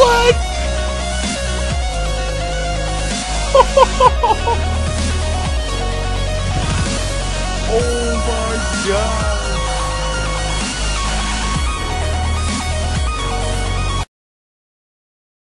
What? oh my god.